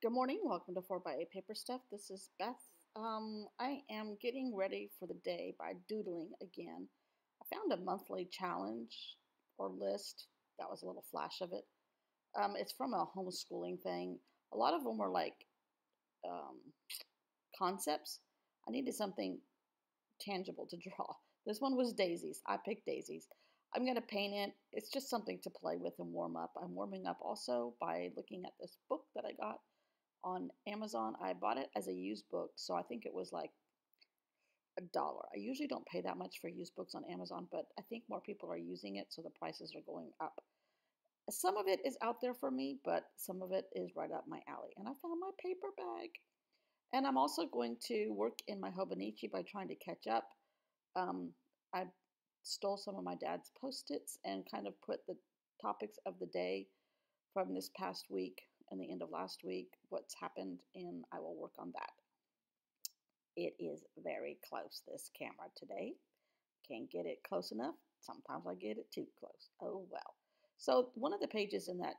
Good morning. Welcome to 4x8 Paper Stuff. This is Beth. Um, I am getting ready for the day by doodling again. I found a monthly challenge or list. That was a little flash of it. Um, it's from a homeschooling thing. A lot of them were like um, concepts. I needed something tangible to draw. This one was daisies. I picked daisies. I'm going to paint it. It's just something to play with and warm up. I'm warming up also by looking at this book that I got on Amazon. I bought it as a used book, so I think it was like a dollar. I usually don't pay that much for used books on Amazon, but I think more people are using it, so the prices are going up. Some of it is out there for me, but some of it is right up my alley. And I found my paper bag. And I'm also going to work in my Hobonichi by trying to catch up. Um, I stole some of my dad's post its and kind of put the topics of the day from this past week and the end of last week, what's happened, and I will work on that. It is very close, this camera today. Can't get it close enough. Sometimes I get it too close. Oh well. So, one of the pages in that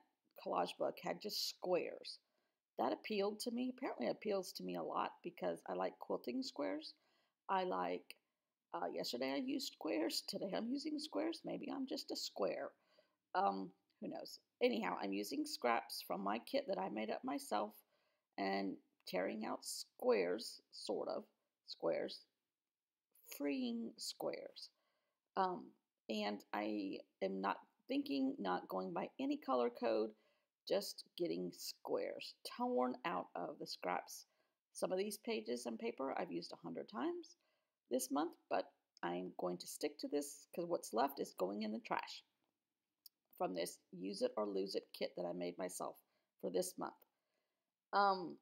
collage book had just squares. That appealed to me. Apparently, appeals to me a lot because I like quilting squares. I like uh, yesterday I used squares. Today I'm using squares. Maybe I'm just a square. Um, who knows? Anyhow, I'm using scraps from my kit that I made up myself and tearing out squares, sort of squares, freeing squares. Um, and I am not thinking, not going by any color code, just getting squares torn out of the scraps. Some of these pages and paper I've used a hundred times this month, but I'm going to stick to this because what's left is going in the trash from this Use It or Lose It kit that I made myself for this month. Um,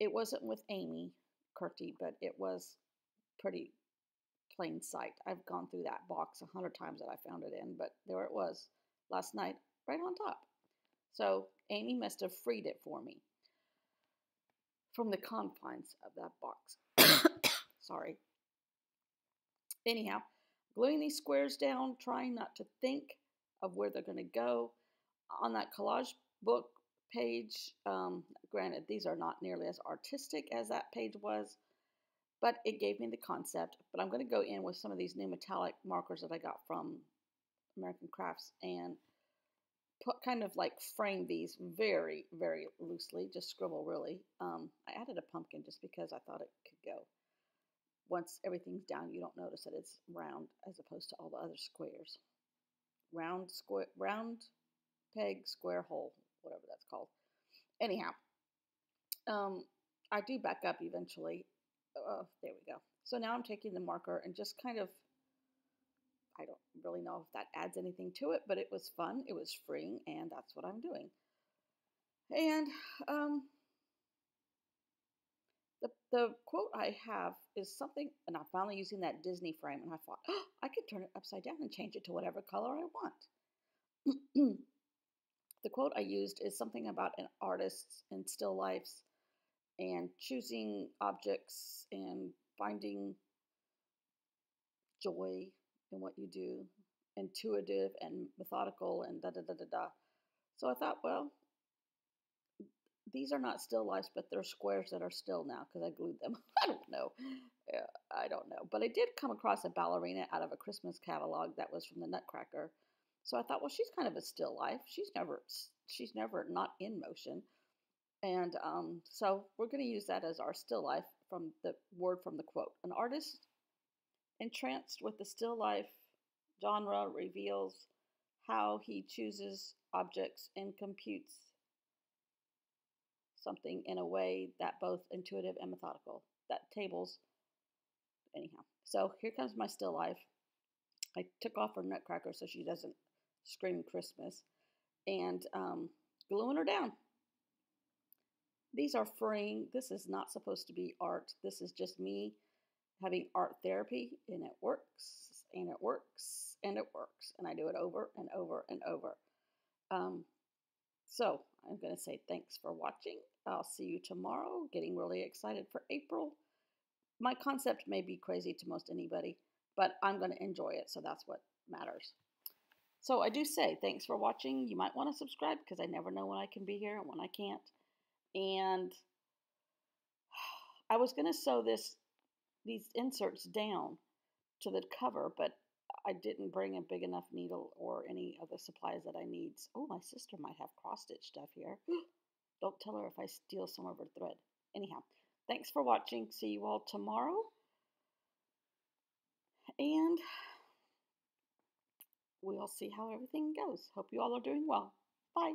it wasn't with Amy Curti, but it was pretty plain sight. I've gone through that box a hundred times that I found it in, but there it was last night, right on top. So Amy must have freed it for me from the confines of that box. Sorry. Anyhow, gluing these squares down, trying not to think of where they're going to go. On that collage book page, um, granted, these are not nearly as artistic as that page was, but it gave me the concept. But I'm going to go in with some of these new metallic markers that I got from American Crafts and put kind of like frame these very, very loosely, just scribble really. Um, I added a pumpkin just because I thought it could go once everything's down, you don't notice that it's round as opposed to all the other squares. Round, square, round, peg, square hole, whatever that's called. Anyhow, um, I do back up eventually. Uh, there we go. So now I'm taking the marker and just kind of, I don't really know if that adds anything to it, but it was fun. It was freeing, and that's what I'm doing. And um, the, the quote I have is something, and I'm finally using that Disney frame, and I thought, oh, I could turn it upside down and change it to whatever color I want. the quote I used is something about an artist and still lifes and choosing objects and finding joy in what you do, intuitive and methodical and da da da da da. So I thought, well, these are not still lifes, but they're squares that are still now because I glued them. I don't know. I don't know. But I did come across a ballerina out of a Christmas catalog that was from the Nutcracker. So I thought, well, she's kind of a still life. She's never, she's never not in motion. And um, so we're going to use that as our still life from the word from the quote. An artist entranced with the still life genre reveals how he chooses objects and computes something in a way that both intuitive and methodical. That tables, anyhow. So here comes my still life. I took off her nutcracker so she doesn't scream Christmas, and um, gluing her down. These are freeing. This is not supposed to be art. This is just me having art therapy, and it works, and it works, and it works. And I do it over and over and over. Um, so I'm going to say thanks for watching. I'll see you tomorrow. Getting really excited for April. My concept may be crazy to most anybody, but I'm going to enjoy it, so that's what matters. So I do say thanks for watching. You might want to subscribe because I never know when I can be here and when I can't. and I was going to sew this these inserts down to the cover, but I didn't bring a big enough needle or any of the supplies that I need. Oh, my sister might have cross stitch stuff here. Don't tell her if I steal some of her thread. Anyhow, thanks for watching. See you all tomorrow. And we'll see how everything goes. Hope you all are doing well. Bye.